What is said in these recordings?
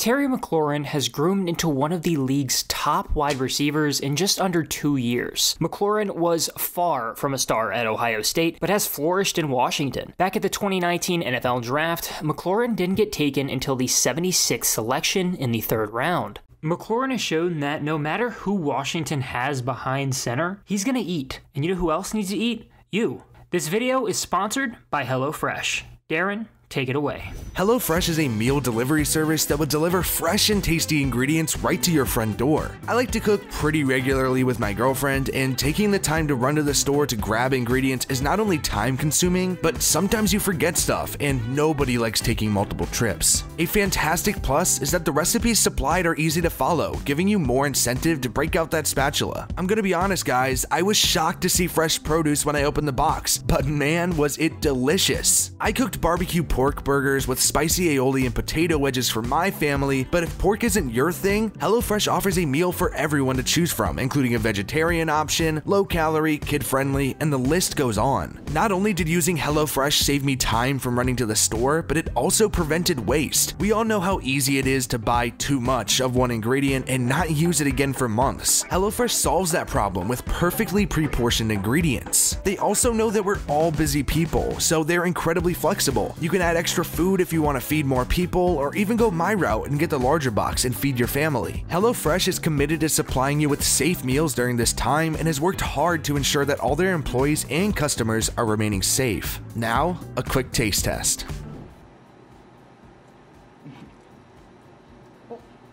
Terry McLaurin has groomed into one of the league's top wide receivers in just under two years. McLaurin was far from a star at Ohio State, but has flourished in Washington. Back at the 2019 NFL Draft, McLaurin didn't get taken until the 76th selection in the third round. McLaurin has shown that no matter who Washington has behind center, he's gonna eat. And you know who else needs to eat? You. This video is sponsored by HelloFresh. Darren, Take it away. HelloFresh is a meal delivery service that will deliver fresh and tasty ingredients right to your front door. I like to cook pretty regularly with my girlfriend, and taking the time to run to the store to grab ingredients is not only time consuming, but sometimes you forget stuff, and nobody likes taking multiple trips. A fantastic plus is that the recipes supplied are easy to follow, giving you more incentive to break out that spatula. I'm gonna be honest, guys, I was shocked to see fresh produce when I opened the box, but man, was it delicious. I cooked barbecue pork pork burgers with spicy aioli and potato wedges for my family, but if pork isn't your thing, HelloFresh offers a meal for everyone to choose from, including a vegetarian option, low calorie, kid friendly, and the list goes on. Not only did using HelloFresh save me time from running to the store, but it also prevented waste. We all know how easy it is to buy too much of one ingredient and not use it again for months. HelloFresh solves that problem with perfectly pre-portioned ingredients. They also know that we're all busy people, so they're incredibly flexible. You can add extra food if you want to feed more people, or even go my route and get the larger box and feed your family. HelloFresh is committed to supplying you with safe meals during this time and has worked hard to ensure that all their employees and customers are remaining safe. Now, a quick taste test.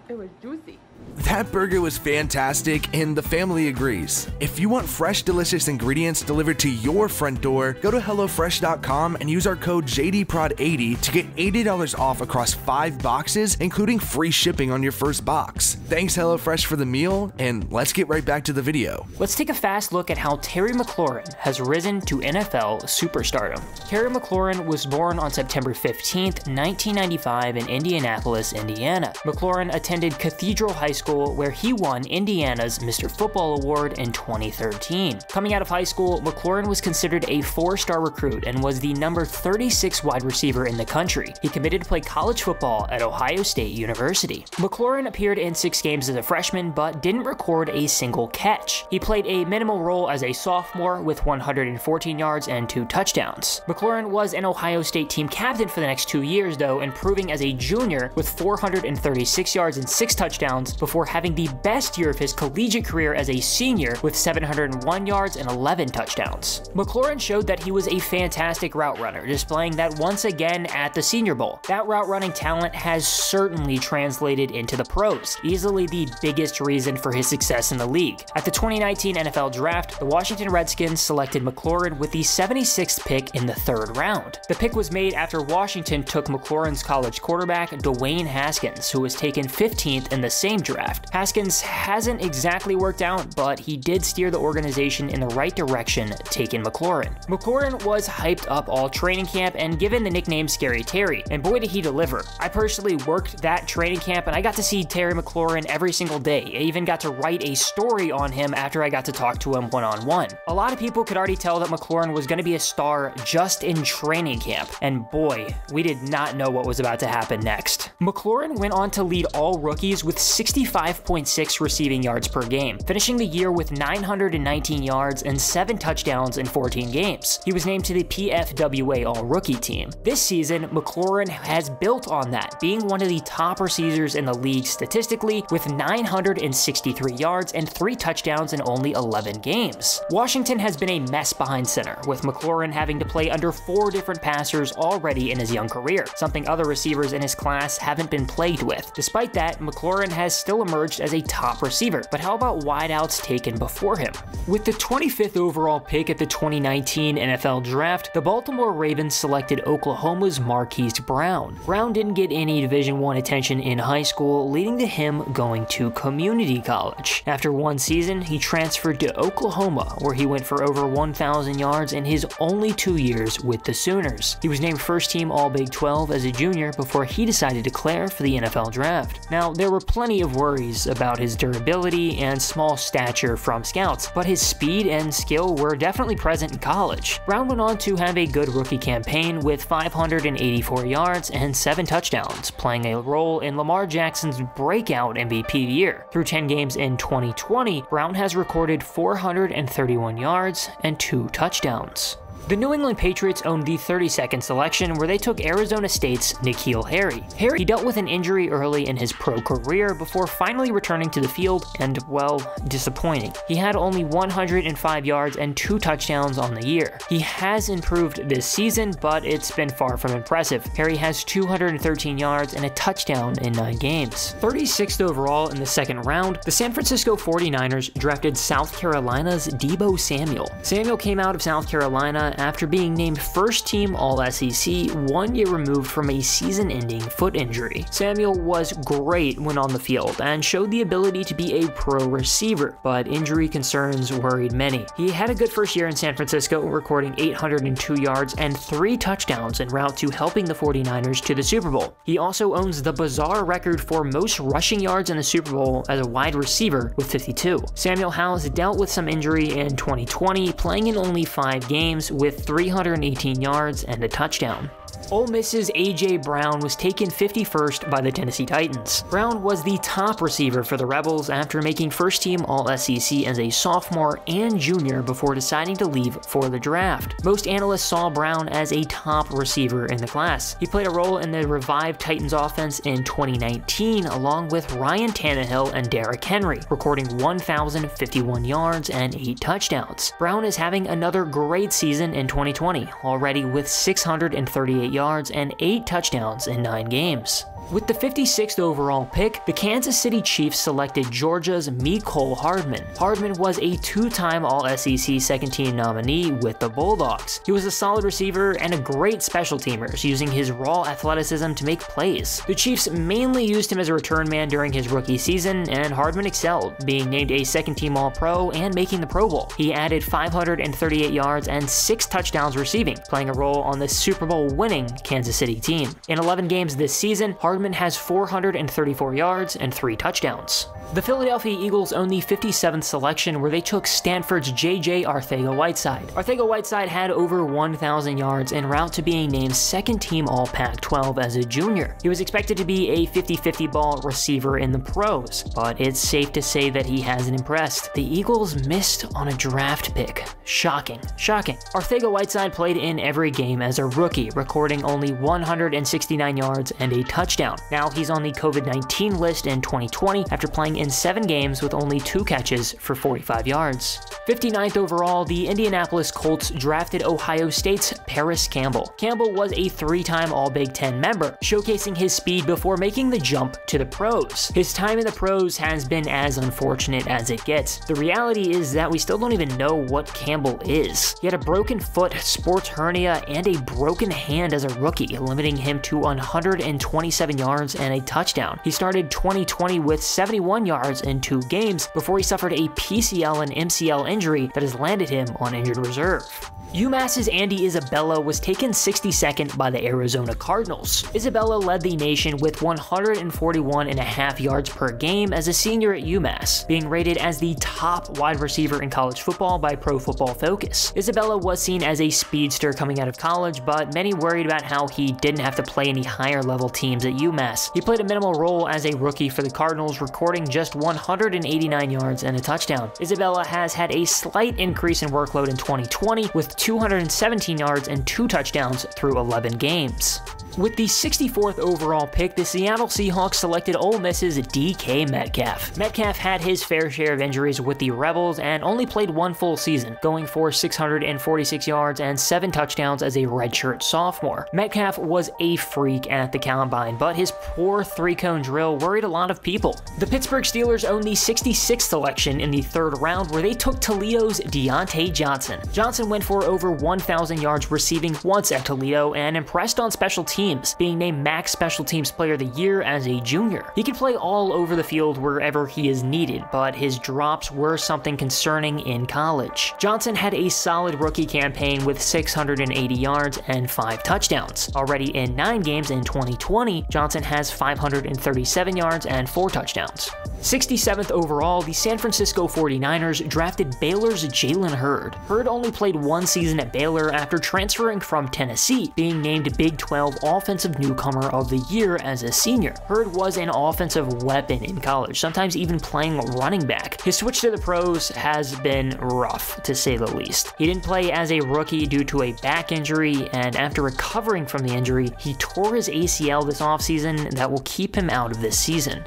It was juicy. That burger was fantastic, and the family agrees. If you want fresh, delicious ingredients delivered to your front door, go to HelloFresh.com and use our code JDProd80 to get $80 off across five boxes, including free shipping on your first box. Thanks, HelloFresh, for the meal, and let's get right back to the video. Let's take a fast look at how Terry McLaurin has risen to NFL superstardom. Terry McLaurin was born on September 15, 1995, in Indianapolis, Indiana. McLaurin attended Cathedral High School where he won Indiana's Mr. Football Award in 2013. Coming out of high school, McLaurin was considered a four star recruit and was the number 36 wide receiver in the country. He committed to play college football at Ohio State University. McLaurin appeared in six games as a freshman, but didn't record a single catch. He played a minimal role as a sophomore with 114 yards and two touchdowns. McLaurin was an Ohio State team captain for the next two years, though, improving as a junior with 436 yards and six touchdowns before having the best year of his collegiate career as a senior with 701 yards and 11 touchdowns. McLaurin showed that he was a fantastic route runner, displaying that once again at the Senior Bowl. That route running talent has certainly translated into the pros, easily the biggest reason for his success in the league. At the 2019 NFL Draft, the Washington Redskins selected McLaurin with the 76th pick in the third round. The pick was made after Washington took McLaurin's college quarterback, Dwayne Haskins, who was taken 15th in the same draft. Haskins hasn't exactly worked out, but he did steer the organization in the right direction, taking McLaurin. McLaurin was hyped up all training camp and given the nickname Scary Terry, and boy did he deliver. I personally worked that training camp and I got to see Terry McLaurin every single day. I even got to write a story on him after I got to talk to him one on one. A lot of people could already tell that McLaurin was going to be a star just in training camp, and boy, we did not know what was about to happen next. McLaurin went on to lead all rookies with 65.6 receiving yards per game, finishing the year with 919 yards and 7 touchdowns in 14 games. He was named to the PFWA All Rookie team. This season, McLaurin has built on that, being one of the top receivers in the league statistically with 963 yards and 3 touchdowns in only 11 games. Washington has been a mess behind center, with McLaurin having to play under four different passers already in his young career, something other receivers in his class haven't been plagued with. Despite that, McLaurin has still emerged as a top receiver, but how about wideouts taken before him? With the 25th overall pick at the 2019 NFL Draft, the Baltimore Ravens selected Oklahoma's Marquise Brown. Brown didn't get any Division I attention in high school, leading to him going to community college. After one season, he transferred to Oklahoma, where he went for over 1,000 yards in his only two years with the Sooners. He was named first team All Big 12 as a junior before he decided to declare for the NFL Draft. Now, Now, there were plenty of worries about his durability and small stature from scouts, but his speed and skill were definitely present in college. Brown went on to have a good rookie campaign with 584 yards and 7 touchdowns, playing a role in Lamar Jackson's breakout MVP year. Through 10 games in 2020, Brown has recorded 431 yards and 2 touchdowns. The New England Patriots owned the 32nd selection where they took Arizona State's N'Keal Harry. Harry dealt with an injury early in his pro career before finally returning to the field and, well, disappointing. He had only 105 yards and two touchdowns on the year. He has improved this season, but it's been far from impressive. Harry has 213 yards and a touchdown in nine games. 36th overall in the second round, the San Francisco 49ers drafted South Carolina's Deebo Samuel. Samuel came out of South Carolina after being named first team All SEC one year removed from a season ending foot injury. Samuel was great when on the field and showed the ability to be a pro receiver, but injury concerns worried many. He had a good first year in San Francisco, recording 802 yards and three touchdowns en route to helping the 49ers to the Super Bowl. He also owns the bizarre record for most rushing yards in the Super Bowl as a wide receiver with 52. Samuel Howes dealt with some injury in 2020, playing in only five games with 318 yards and a touchdown. Ole Miss's A.J. Brown was taken 51st by the Tennessee Titans. Brown was the top receiver for the Rebels after making first team All SEC as a sophomore and junior before deciding to leave for the draft. Most analysts saw Brown as a top receiver in the class. He played a role in the revived Titans offense in 2019 along with Ryan Tannehill and Derrick Henry, recording 1,051 yards and 8 touchdowns. Brown is having another great season in 2020, already with 638 yards and 8 touchdowns in 9 games. With the 56th overall pick, the Kansas City Chiefs selected Georgia's Mecole Hardman. Hardman was a two-time All-SEC second-team nominee with the Bulldogs. He was a solid receiver and a great special teamer, using his raw athleticism to make plays. The Chiefs mainly used him as a return man during his rookie season, and Hardman excelled, being named a second-team All-Pro and making the Pro Bowl. He added 538 yards and 6 touchdowns receiving, playing a role on the Super Bowl winning Kansas City team. In 11 games this season, Hardman Hardman has 434 yards and 3 touchdowns. The Philadelphia Eagles own the 57th selection where they took Stanford's J.J. Arcega-Whiteside. Arcega-Whiteside had over 1,000 yards en route to being named second team All Pac-12 as a junior. He was expected to be a 50-50 ball receiver in the pros, but it's safe to say that he hasn't impressed. The Eagles missed on a draft pick. Shocking. Shocking. Arcega-Whiteside played in every game as a rookie, recording only 169 yards and a touchdown. Now he's on the COVID-19 list in 2020 after playing in seven games with only two catches for 45 yards. 59th overall, the Indianapolis Colts drafted Ohio State's Parris Campbell. Campbell was a three-time All-Big Ten member, showcasing his speed before making the jump to the pros. His time in the pros has been as unfortunate as it gets. The reality is that we still don't even know what Campbell is. He had a broken foot, sports hernia, and a broken hand as a rookie, limiting him to 127 yards and a touchdown. He started 2020 with 71 yards in two games before he suffered a PCL and MCL injury that has landed him on injured reserve. UMass's Andy Isabella was taken 62nd by the Arizona Cardinals. Isabella led the nation with 141 and a half yards per game as a senior at UMass, being rated as the top wide receiver in college football by Pro Football Focus. Isabella was seen as a speedster coming out of college, but many worried about how he didn't have to play any higher level teams at UMass. He played a minimal role as a rookie for the Cardinals, recording just 189 yards and a touchdown. Isabella has had a slight increase in workload in 2020 with 217 yards and two touchdowns through 11 games. With the 64th overall pick, the Seattle Seahawks selected Ole Miss's DK Metcalf. Metcalf had his fair share of injuries with the Rebels and only played one full season, going for 646 yards and 7 touchdowns as a redshirt sophomore. Metcalf was a freak at the combine, but his poor three-cone drill worried a lot of people. The Pittsburgh Steelers own the 66th selection in the third round where they took Toledo's Diontae Johnson. Johnson went for over 1,000 yards receiving once at Toledo and impressed on special teams, being named Max Special Teams Player of the Year as a junior. He can play all over the field wherever he is needed, but his drops were something concerning in college. Johnson had a solid rookie campaign with 680 yards and 5 touchdowns. Already in 9 games in 2020, Johnson has 537 yards and 4 touchdowns. 67th overall, the San Francisco 49ers drafted Baylor's Jalen Hurd. Hurd only played one season at Baylor after transferring from Tennessee, being named Big 12 Offensive Newcomer of the Year as a senior. Hurd was an offensive weapon in college, sometimes even playing running back. His switch to the pros has been rough, to say the least. He didn't play as a rookie due to a back injury, and after recovering from the injury, he tore his ACL this offseason that will keep him out of this season.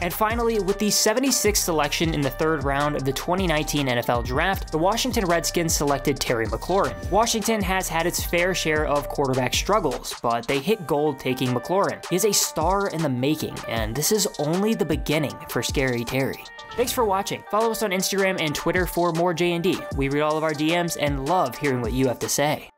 And finally, with the 76th selection in the third round of the 2019 NFL Draft, the Washington Redskins selected Terry McLaurin. Washington has had its fair share of quarterback struggles, but they hit gold taking McLaurin. He is a star in the making, and this is only the beginning for Scary Terry. Thanks for watching. Follow us on Instagram and Twitter for more J&D. We read all of our DMs and love hearing what you have to say.